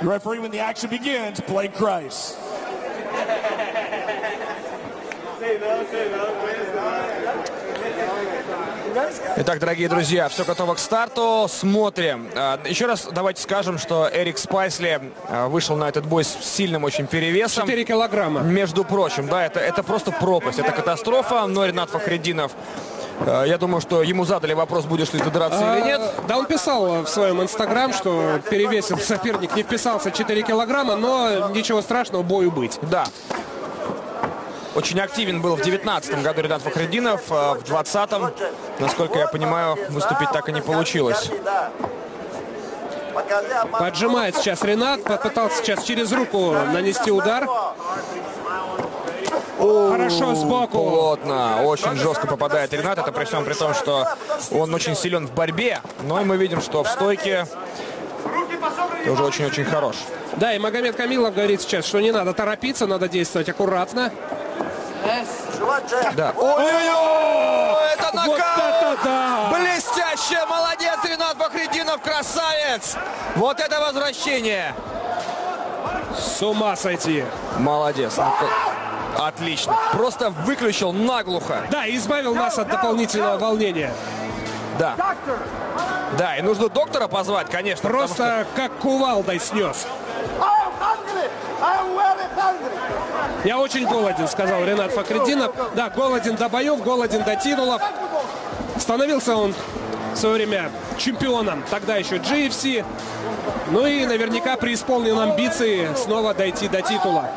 The referee, when the action begins, play Christ. Итак, дорогие друзья, все готово к старту. Смотрим. А, Еще раз давайте скажем, что Эрик Спайсли а, вышел на этот бой с сильным очень перевесом. 4 килограмма. Между прочим, да, это, это просто пропасть, это катастрофа. Но Ренат Фахреддинов, я думаю, что ему задали вопрос, будешь ли ты драться или нет. А, Да, он писал в своем инстаграм, что перевесил соперник, не вписался 4 килограмма, но ничего страшного, бою быть. Да. Очень активен был в 19 году Ренат Фахреддинов, а в 20-м, насколько я понимаю, выступить так и не получилось. Поджимает сейчас Ренат, попытался сейчас через руку нанести удар. Хорошо сбоку. Плотно, очень жестко попадает Ренат. Это при всем при том, что он очень силен в борьбе. Но и мы видим, что в стойке тоже очень-очень хорош. Да, и Магомед Камилов говорит сейчас, что не надо торопиться, надо действовать аккуратно. Да. Ой-ой-ой! Это Вот нокаут! это да! Блестяще! Молодец, Ренат Фахреддинов, красавец! Вот это возвращение! С ума сойти. Молодец. Ну, Отлично. Просто выключил наглухо. Да, и избавил нас от дополнительного волнения. Да. Да, и нужно доктора позвать, конечно. потому что- Просто как кувалдой снес. Я очень голоден, сказал Ренат Факреддинов. Да, голоден до боев, голоден до титулов. Становился он в свое время чемпионом, тогда еще GFC. Ну и наверняка преисполнен амбиции снова дойти до титула.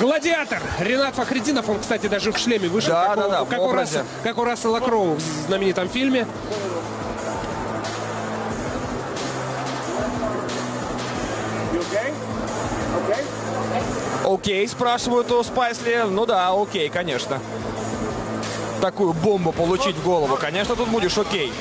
Гладиатор Ренат Фахреддинов, он, кстати, даже в шлеме вышел, Да, как, да, у, да, как, у. Расса- как у Рассела Кроу в знаменитом фильме. Окей, спрашивают у Спайсли. Ну да, окей, конечно. Такую бомбу получить в голову, конечно, тут будешь окей.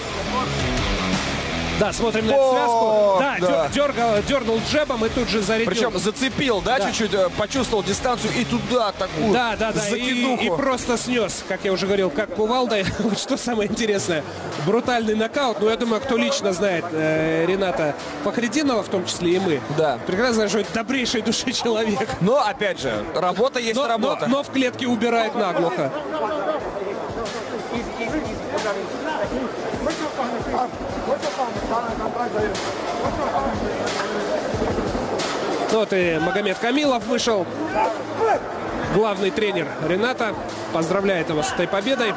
Да, смотрим на связку. Да, да. дер- дергал, дернул джебом и тут же зарядил. Причем зацепил, да, Да. чуть-чуть, э, почувствовал дистанцию и туда такую Да, да, да. И, и просто снес, как я уже говорил, как кувалдой. Вот Что самое интересное, брутальный нокаут. Ну, я думаю, кто лично знает э, Рената Фахреддинова, в том числе и мы, Да. прекрасно знает, что это добрейшей души человек. Но, опять же, работа есть Но, но- работа. но в клетке убирает наглухо. Вот и Магомед Камилов вышел. Главный тренер Рената. Поздравляет его с этой победой.